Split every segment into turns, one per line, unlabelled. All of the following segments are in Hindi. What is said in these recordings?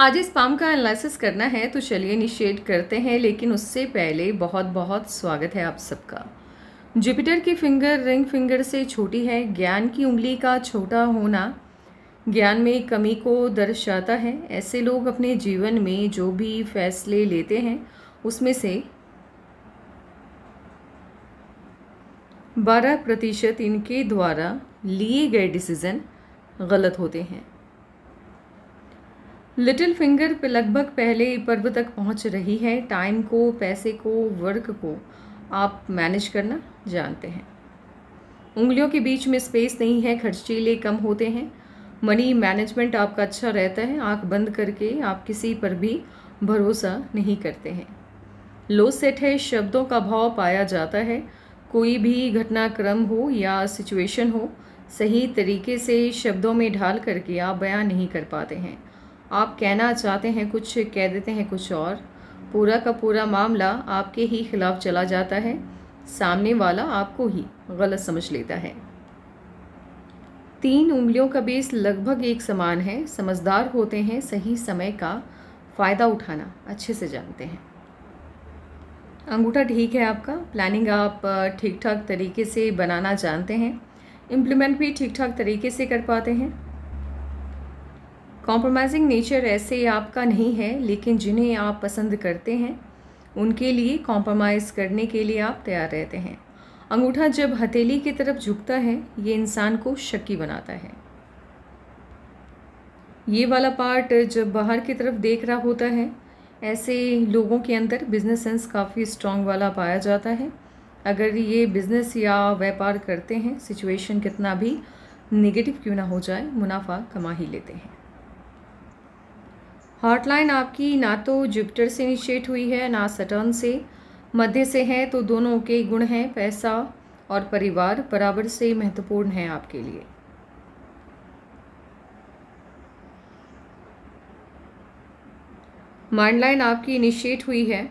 आज इस पाम का एनालिसिस करना है तो चलिए इनिशिएट करते हैं, लेकिन उससे पहले बहुत बहुत स्वागत है आप सबका। जुपिटर की फिंगर, रिंग फिंगर से छोटी है, ज्ञान की उंगली का छोटा होना ज्ञान में कमी को दर्शाता है। ऐसे लोग अपने जीवन में जो भी फैसले लेते हैं, उसमें से बारह प्रतिशत इनके द्वारा लिए गए डिसीज़न गलत होते हैं। लिटिल फिंगर पे लगभग पहले पर्व तक पहुँच रही है, टाइम को, पैसे को, वर्क को। आप मैनेज करना जानते हैं। उंगलियों के बीच में स्पेस नहीं है, खर्चीले कम होते हैं। मनी मैनेजमेंट आपका अच्छा रहता है, आँख बंद करके आप किसी पर भी भरोसा नहीं करते हैं। लो सेट है, शब्दों का भाव पाया जाता है। कोई भी घटनाक्रम हो या सिचुएशन हो, सही तरीके से शब्दों में ढाल करके आप बयान नहीं कर पाते हैं। आप कहना चाहते हैं कुछ, कह देते हैं कुछ और। पूरा का पूरा मामला आपके ही खिलाफ चला जाता है। सामने वाला आपको ही गलत समझ लेता है। तीन उंगलियों का बेस लगभग एक समान है। समझदार होते हैं सही समय का फ़ायदा उठाना। अच्छे से जानते हैं। अंगूठा ठीक है आपका? प्लानिंग आप ठीक ठाक तरीके से बनाना जानते हैं। इम्प्लीमेंट भी ठीक ठाक तरीके से कर पाते हैं। कॉम्प्रोमाइजिंग नेचर ऐसे आपका नहीं है, लेकिन जिन्हें आप पसंद करते हैं, उनके लिए कॉम्प्रोमाइज़ करने के लिए आप तैयार रहते हैं। अंगूठा जब हथेली की तरफ़ झुकता है, ये इंसान को शक्की बनाता है। ये वाला पार्ट जब बाहर की तरफ़ देख रहा होता है, ऐसे लोगों के अंदर बिज़नेस सेंस काफ़ी स्ट्रॉन्ग वाला पाया जाता है। अगर ये बिज़नेस या व्यापार करते हैं सिचुएशन कितना भी नेगेटिव क्यों ना हो जाए, मुनाफा कमा ही लेते हैं। हॉटलाइन आपकी ना तो जुपिटर से इनिशिएट हुई है, ना सटर्न से। मध्य से है तो दोनों के गुण हैं, पैसा और परिवार बराबर से महत्वपूर्ण है आपके लिए। माइंड लाइन आपकी इनिशिएट हुई है,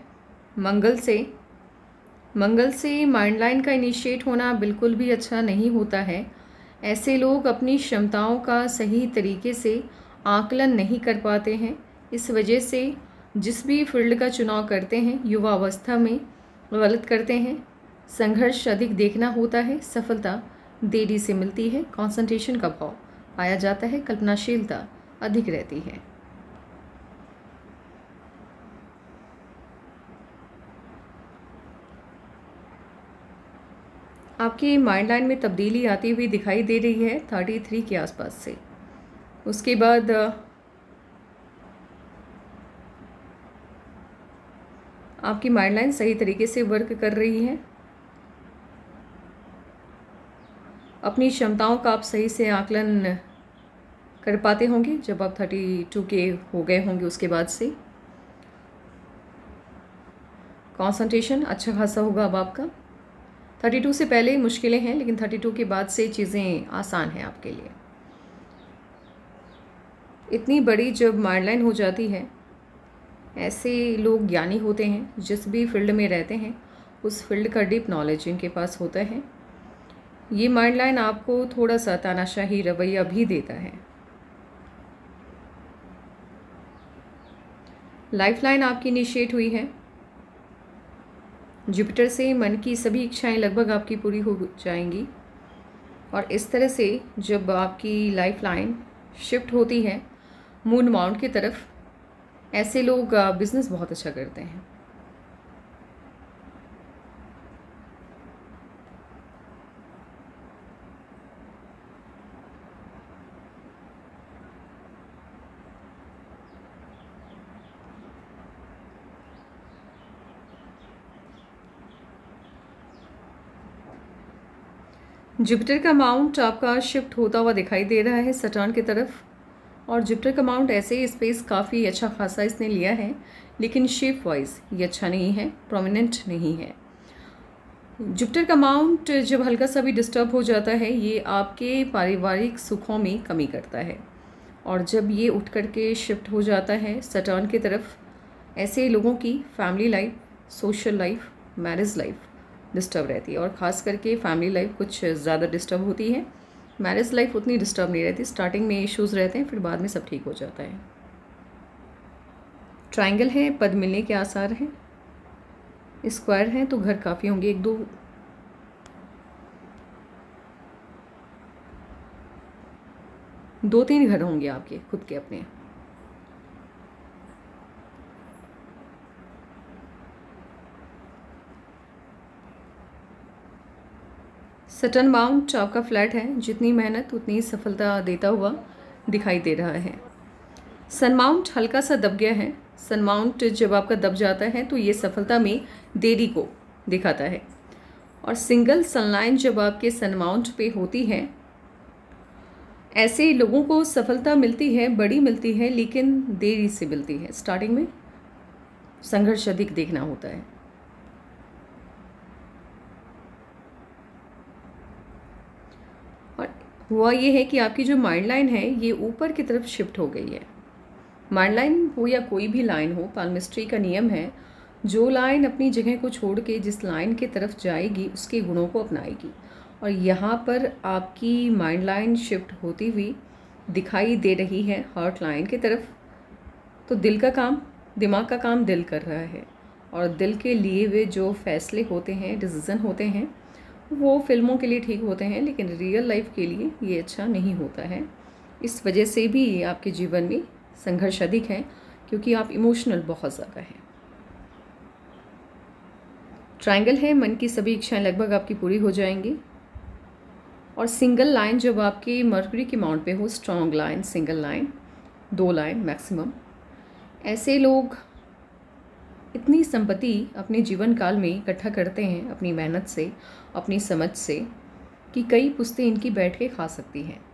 मंगल से। मंगल से माइंड लाइन का इनिशिएट होना बिल्कुल भी अच्छा नहीं होता है। ऐसे लोग अपनी क्षमताओं का सही तरीके से आकलन नहीं कर पाते हैं। इस वजह से जिस भी फ़ील्ड का चुनाव करते हैं युवा अवस्था में गलत करते हैं, संघर्ष अधिक देखना होता है, सफलता देरी से मिलती है कंसंट्रेशन का भाव पाया जाता है, कल्पनाशीलता अधिक रहती है। आपकी माइंड लाइन में तब्दीली आती हुई दिखाई दे रही है थर्टी थ्री के आसपास से। उसके बाद आपकी माइंड लाइन सही तरीके से वर्क कर रही है। अपनी क्षमताओं का आप सही से आकलन कर पाते होंगे जब आप थर्टी टू के हो गए होंगे उसके बाद से। कंसंट्रेशन अच्छा खासा होगा अब आपका। थर्टी टू से पहले मुश्किलें हैं, लेकिन थर्टी टू के बाद से चीज़ें आसान हैं आपके लिए। इतनी बड़ी जब माइंड लाइन हो जाती है ऐसे लोग ज्ञानी होते हैं, जिस भी फ़ील्ड में रहते हैं, उस फ़ील्ड का डीप नॉलेज इनके पास होता है। ये माइंड लाइन आपको थोड़ा सा तानाशाही रवैया भी देता है। लाइफ लाइन आपकी इनिशिएट हुई है। जुपिटर से मन की सभी इच्छाएँ लगभग आपकी पूरी हो जाएँगी। और इस तरह से जब आपकी लाइफ लाइन शिफ्ट होती है मून माउंट की तरफ़ ऐसे लोग बिज़नेस बहुत अच्छा करते हैं। जुपिटर का माउंट आपका शिफ्ट होता हुआ दिखाई दे रहा है सटान की तरफ़। और जुपिटर का माउंट ऐसे ही स्पेस काफ़ी अच्छा खासा इसने लिया है, लेकिन शेप वाइज ये अच्छा नहीं है प्रोमिनेंट नहीं है। जुपिटर का माउंट जब हल्का सा भी डिस्टर्ब हो जाता है, ये आपके पारिवारिक सुखों में कमी करता है। और जब ये उठ कर के शिफ्ट हो जाता है सटर्न की तरफ़, ऐसे लोगों की family life social life marriage life disturb रहती है। और ख़ास करके फैमिली लाइफ कुछ ज़्यादा डिस्टर्ब होती है। मैरिज लाइफ उतनी डिस्टर्ब नहीं रहती। स्टार्टिंग में इश्यूज़ रहते हैं, फिर बाद में सब ठीक हो जाता है। ट्राइंगल है, पद मिलने के आसार हैं। स्क्वायर हैं तो घर काफ़ी होंगे एक दो। दो तीन घर होंगे आपके, खुद के अपने। सटन माउंट आपका फ्लैट है, जितनी मेहनत, उतनी सफलता देता हुआ दिखाई दे रहा है। सन माउंट हल्का सा दब गया है। सन माउंट जब आपका दब जाता है तो ये सफलता में देरी को दिखाता है। और सिंगल सनलाइन जब आपके सन माउंट पे होती है, ऐसे लोगों को सफलता मिलती है, बड़ी मिलती है, लेकिन देरी से मिलती है। स्टार्टिंग में संघर्ष अधिक देखना होता है और हुआ ये है कि आपकी जो माइंड लाइन है, ये ऊपर की तरफ़ शिफ्ट हो गई है। माइंड लाइन हो या कोई भी लाइन हो पालमिस्ट्री का नियम है, जो लाइन अपनी जगह को छोड़ के जिस लाइन की तरफ़ जाएगी, उसके गुणों को अपनाएगी। और यहाँ पर आपकी माइंड लाइन शिफ्ट होती हुई दिखाई दे रही है हार्ट लाइन की तरफ़। तो दिल का काम, दिमाग का काम दिल कर रहा है। और दिल के लिए हुए जो फैसले होते हैं डिसीज़न होते हैं वो फ़िल्मों के लिए ठीक होते हैं, लेकिन रियल लाइफ के लिए ये अच्छा नहीं होता है। इस वजह से भी आपके जीवन में संघर्ष अधिक है, क्योंकि आप इमोशनल बहुत ज़्यादा हैं। ट्रायंगल है, मन की सभी इच्छाएँ लगभग आपकी पूरी हो जाएँगी। और सिंगल लाइन जब आपकी मर्करी के माउंट पे हो स्ट्रॉन्ग लाइन सिंगल लाइन दो लाइन मैक्सिमम ऐसे लोग इतनी संपत्ति अपने जीवन काल में इकट्ठा करते हैं अपनी मेहनत से, अपनी समझ से, कि कई पुस्तें इनकी बैठ के खा सकती हैं।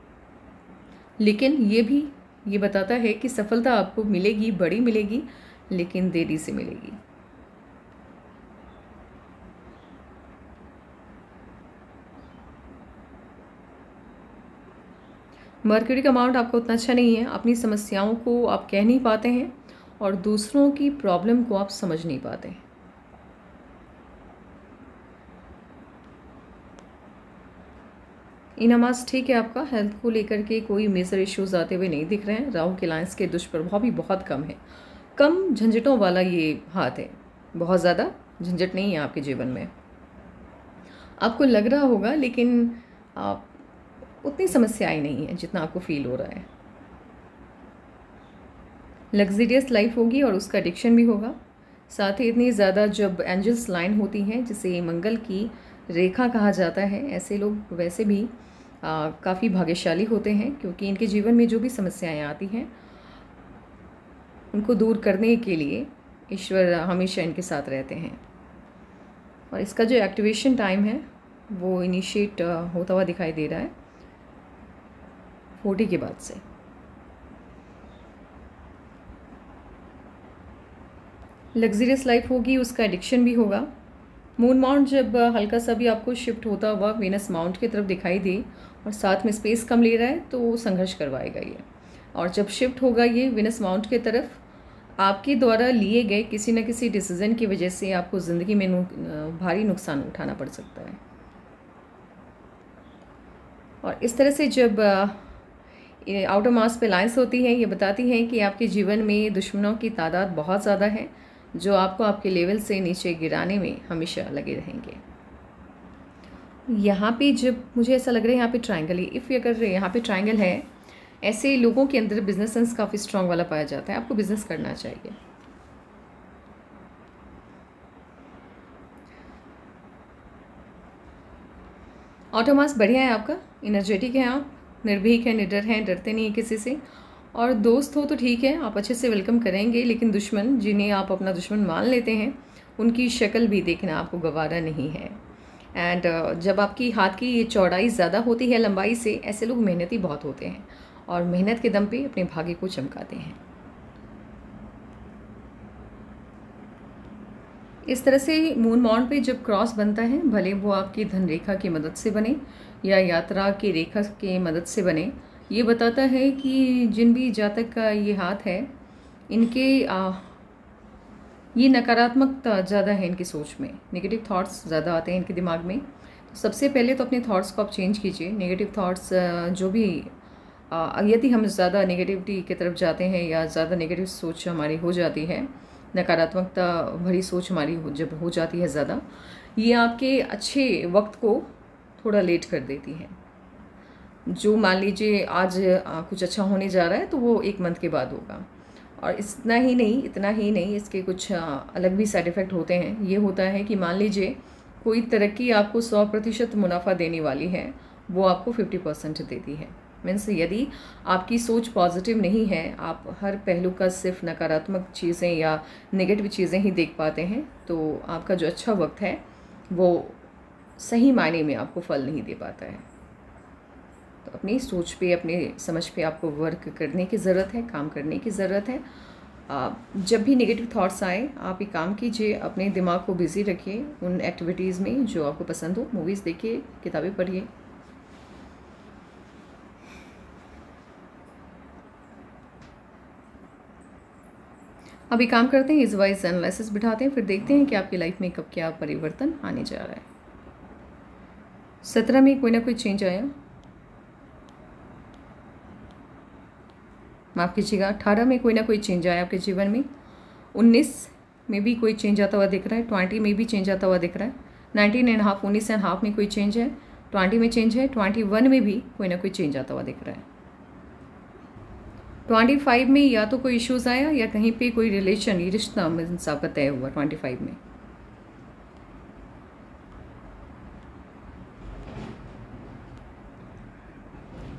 लेकिन ये भी, ये बताता है कि सफलता आपको मिलेगी, बड़ी मिलेगी, लेकिन देरी से मिलेगी। मर्क्यूरी का अमाउंट आपका उतना अच्छा नहीं है। अपनी समस्याओं को आप कह नहीं पाते हैं। और दूसरों की प्रॉब्लम को आप समझ नहीं पाते। इनामाज ठीक है आपका? हेल्थ को लेकर के कोई मेजर इश्यूज़ आते हुए नहीं दिख रहे हैं। राहु के लाइन्स के दुष्प्रभाव भी बहुत कम है। कम झंझटों वाला ये हाथ है। बहुत ज़्यादा झंझट नहीं है आपके जीवन में। आपको लग रहा होगा, लेकिन आप, उतनी समस्याएँ नहीं है जितना आपको फील हो रहा है। लग्जरियस लाइफ होगी और उसका एडिक्शन भी होगा। साथ ही इतनी ज़्यादा जब एंजल्स लाइन होती हैं, जिसे मंगल की रेखा कहा जाता है, ऐसे लोग वैसे भी काफ़ी भाग्यशाली होते हैं, क्योंकि इनके जीवन में जो भी समस्याएँ आती हैं, उनको दूर करने के लिए ईश्वर हमेशा इनके साथ रहते हैं। और इसका जो एक्टिवेशन टाइम है, वो इनिशिएट होता हुआ दिखाई दे रहा है फोर्टी के बाद से। लग्जरियस लाइफ होगी उसका एडिक्शन भी होगा। मून माउंट जब हल्का सा भी आपको शिफ्ट होता हुआ वीनस माउंट की तरफ़ दिखाई दे और साथ में स्पेस कम ले रहा है तो वो संघर्ष करवाएगा ये। और जब शिफ्ट होगा ये विनस माउंट की तरफ़ आपके द्वारा लिए गए किसी न किसी डिसीज़न की वजह से आपको ज़िंदगी में नु, भारी नुकसान उठाना पड़ सकता है। और इस तरह से जब आउटर मास पे लाइन्स होती हैं ये बताती हैं कि आपके जीवन में दुश्मनों की तादाद बहुत ज़्यादा है। जो आपको आपके लेवल से नीचे गिराने में हमेशा लगे रहेंगे। यहाँ पे जब मुझे ऐसा लग रहा है यहाँ पे ट्रायंगल है इफ़ अगर यहाँ पे ट्रायंगल है, ऐसे लोगों के अंदर बिज़नेस सेंस काफ़ी स्ट्रांग वाला पाया जाता है। आपको बिज़नेस करना चाहिए। ऑटोमास बढ़िया है आपका? इनर्जेटिक है आप? निर्भीक हैं, निडर हैं, डरते नहीं हैं किसी से? और दोस्त हो तो ठीक है आप अच्छे से वेलकम करेंगे लेकिन दुश्मन जिन्हें आप अपना दुश्मन मान लेते हैं उनकी शक्ल भी देखना आपको गवारा नहीं है। एंड uh, जब आपकी हाथ की ये चौड़ाई ज़्यादा होती है लंबाई से ऐसे लोग मेहनती बहुत होते हैं और मेहनत के दम पे अपने भाग्य को चमकाते हैं। इस तरह से मून माउंट पे जब क्रॉस बनता है भले वो आपकी धन रेखा की मदद से बने या यात्रा की रेखा के मदद से बने ये बताता है कि जिन भी जातक का ये हाथ है इनके आ, ये नकारात्मकता ज़्यादा है इनकी सोच में। नेगेटिव थॉट्स ज़्यादा आते हैं इनके दिमाग में। तो सबसे पहले तो अपने थॉट्स को आप चेंज कीजिए। नेगेटिव थॉट्स जो भी यदि हम ज़्यादा नेगेटिविटी की तरफ़ जाते हैं या ज़्यादा नेगेटिव सोच हमारी हो जाती है नकारात्मकता भरी सोच हमारी हो जब हो जाती है ज़्यादा ये आपके अच्छे वक्त को थोड़ा लेट कर देती है। जो मान लीजिए आज कुछ अच्छा होने जा रहा है तो वो एक मंथ के बाद होगा। और इतना ही नहीं, इतना ही नहीं, इसके कुछ अलग भी साइड इफ़ेक्ट होते हैं। ये होता है कि मान लीजिए कोई तरक्की आपको सौ प्रतिशत मुनाफा देने वाली है, वो आपको फिफ्टी परसेंट देती है। मीन्स यदि आपकी सोच पॉजिटिव नहीं है, आप हर पहलू का सिर्फ़ नकारात्मक चीज़ें या नेगेटिव चीज़ें ही देख पाते हैं तो आपका जो अच्छा वक्त है, वो सही मायने में आपको फल नहीं दे पाता है। अपनी सोच पे, अपने समझ पे आपको वर्क करने की ज़रूरत है, काम करने की ज़रूरत है। जब भी नेगेटिव थॉट्स आए, आप एक काम कीजिए, अपने दिमाग को बिज़ी रखिए उन एक्टिविटीज़ में जो आपको पसंद हो। मूवीज़ देखिए, किताबें पढ़िए। अभी काम करते हैं इस वाइज एनालिसिस बिठाते हैं, फिर देखते हैं कि आपकी लाइफ में कब क्या परिवर्तन आने जा रहा है। सत्रह में कोई ना कोई चेंज आया। माफ़ कीजिएगा, अठारह में कोई ना कोई चेंज आया आपके जीवन में। उन्नीस में भी कोई चेंज आता हुआ दिख रहा है, ट्वेंटी में भी चेंज आता हुआ दिख रहा है। नाइनटीन एंड हाफ़ उन्नीस एंड हाफ़ में कोई चेंज है, ट्वेंटी में चेंज है ट्वेंटी वन में भी कोई ना कोई चेंज आता हुआ दिख रहा है। ट्वेंटी फाइव में या तो कोई इश्यूज़ आया या कहीं पे कोई रिलेशन रिश्ता आपका तय हुआ ट्वेंटी फाइव में।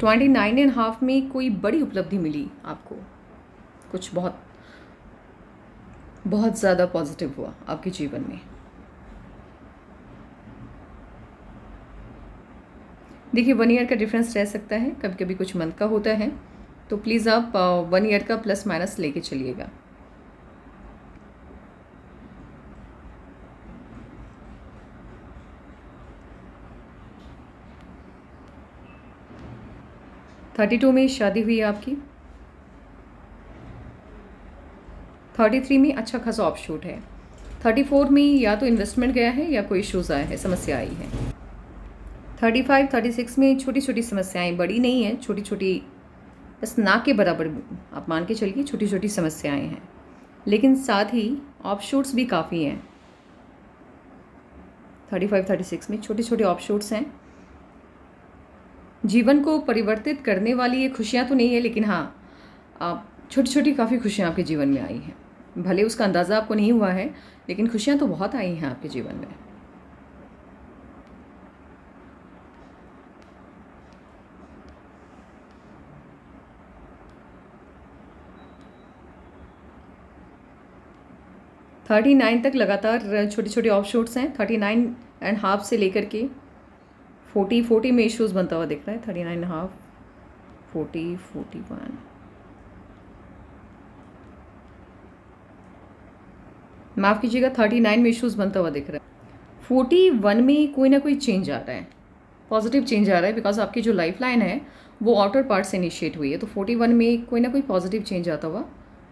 ट्वेंटी नाइन एंड हाफ़ में कोई बड़ी उपलब्धि मिली आपको? कुछ बहुत बहुत ज़्यादा पॉजिटिव हुआ आपके जीवन में। देखिए वन ईयर का डिफरेंस रह सकता है कभी कभी कुछ मंथ का होता है तो प्लीज़ आप वन ईयर का प्लस माइनस लेके चलिएगा। थर्टी टू में शादी हुई आपकी? थर्टी थ्री में अच्छा खासा ऑफ़ शूट है। थर्टी फोर में या तो इन्वेस्टमेंट गया है या कोई इश्यूज़ आया है, समस्या आई है। थर्टी फाइव, थर्टी सिक्स में छोटी छोटी समस्याएँ बड़ी नहीं है छोटी छोटी बस ना के बराबर आप मान के चलिए छोटी छोटी समस्याएँ हैं। लेकिन साथ ही ऑफ़ शूट्स भी काफ़ी हैं। थर्टी फाइव, थर्टी सिक्स में छोटे छोटे ऑफ़ शूट्स हैं। जीवन को परिवर्तित करने वाली ये खुशियाँ तो नहीं है, लेकिन हाँ छोटी छोटी काफ़ी खुशियाँ आपके जीवन में आई हैं। भले उसका अंदाज़ा आपको नहीं हुआ है, लेकिन खुशियाँ तो बहुत आई हैं आपके जीवन में। थर्टी नाइन तक लगातार छोटे छोटे ऑफ़ शूट्स हैं, थर्टी नाइन एंड हाफ़ से लेकर के फोर्टी फोर्टी में इश्यूज़ बनता हुआ दिख रहा है thirty nine half forty forty one माफ़ कीजिएगा थर्टी नाइन में इश्यूज़ बनता हुआ दिख रहा है। फोर्टी वन में कोई ना कोई चेंज आ रहा है। पॉजिटिव चेंज आ रहा है बिकॉज़ आपकी जो लाइफ लाइन है, वो आउटर पार्ट से इनिशिएट हुई है। तो फोर्टी वन में कोई ना कोई पॉजिटिव चेंज आता हुआ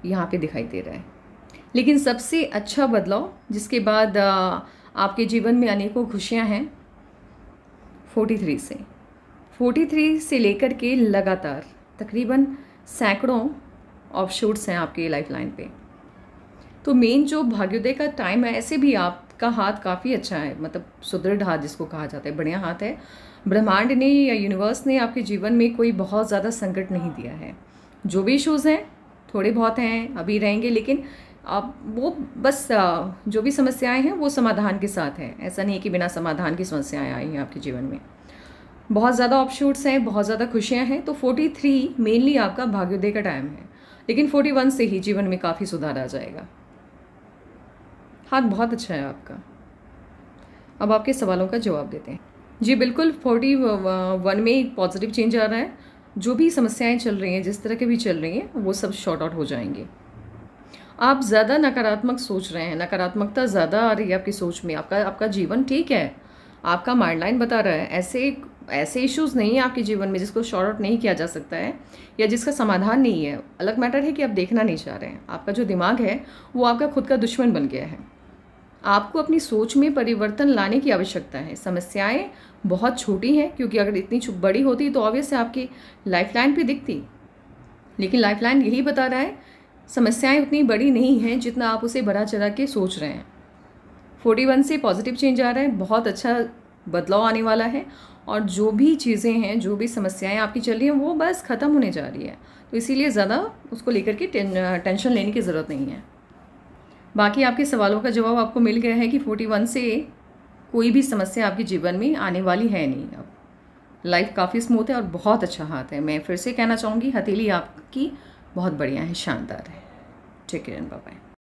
यहाँ पे दिखाई दे रहा है। लेकिन सबसे अच्छा बदलाव, जिसके बाद आपके जीवन में अनेकों खुशियाँ हैं फोर्टी थ्री से। फोर्टी थ्री से लेकर के लगातार तकरीबन सैकड़ों ऑफ़ शूट्स हैं आपके लाइफ लाइन पे। तो मेन जो भाग्योदय का टाइम है, ऐसे भी आपका हाथ काफ़ी अच्छा है मतलब सुदृढ़ हाथ जिसको कहा जाता है, बढ़िया हाथ है। ब्रह्मांड ने या यूनिवर्स ने आपके जीवन में कोई बहुत ज़्यादा संकट नहीं दिया है। जो भी इशूज़ हैं, थोड़े बहुत हैं, अभी रहेंगे, लेकिन आप वो बस जो भी समस्याएँ हैं, वो समाधान के साथ हैं। ऐसा नहीं है कि बिना समाधान की समस्याएँ आई हैं आपके जीवन में। बहुत ज़्यादा ऑप्शूट्स हैं, बहुत ज़्यादा खुशियाँ हैं तो फोर्टी थ्री मेनली आपका भाग्योदय का टाइम है। लेकिन फोर्टी वन से ही जीवन में काफ़ी सुधार आ जाएगा। हाथ बहुत अच्छा है आपका। अब आपके सवालों का जवाब देते हैं। जी बिल्कुल फोर्टी वन में एक पॉजिटिव चेंज आ रहा है। जो भी समस्याएँ चल रही हैं, जिस तरह के भी चल रही हैं, वो सब शॉर्ट आउट हो जाएँगे। आप ज़्यादा नकारात्मक सोच रहे हैं, नकारात्मकता ज़्यादा आ रही है आपकी सोच में, आपका आपका जीवन ठीक है, आपका माइंड लाइन बता रहा है, ऐसे ऐसे इश्यूज़ नहीं है आपके जीवन में जिसको शॉर्ट आउट नहीं किया जा सकता है या जिसका समाधान नहीं है। अलग मैटर है कि आप देखना नहीं चाह रहे हैं। आपका जो दिमाग है, वो आपका खुद का दुश्मन बन गया है। आपको अपनी सोच में परिवर्तन लाने की आवश्यकता है। समस्याएँ बहुत छोटी हैं, क्योंकि अगर इतनी बड़ी होती तो ऑब्वियस आपकी लाइफ लाइन भी दिखती। लेकिन लाइफ लाइन यही बता रहा है समस्याएँ उतनी बड़ी नहीं हैं जितना आप उसे बढ़ा चढ़ा के सोच रहे हैं। फोर्टी वन से पॉजिटिव चेंज आ रहा है, बहुत अच्छा बदलाव आने वाला है और जो भी चीज़ें हैं, जो भी समस्याएँ आपकी चल रही हैं, वो बस ख़त्म होने जा रही है। तो इसीलिए ज़्यादा उसको लेकर के टेंशन लेने की ज़रूरत नहीं है। बाकी आपके सवालों का जवाब आपको मिल गया है कि फोर्टी वन से कोई भी समस्या आपके जीवन में आने वाली है नहीं अब। लाइफ काफ़ी स्मूथ है और बहुत अच्छा हाथ है। मैं फिर से कहना चाहूँगी, हथेली आपकी बहुत बढ़िया है शानदार है। ठीक है बाय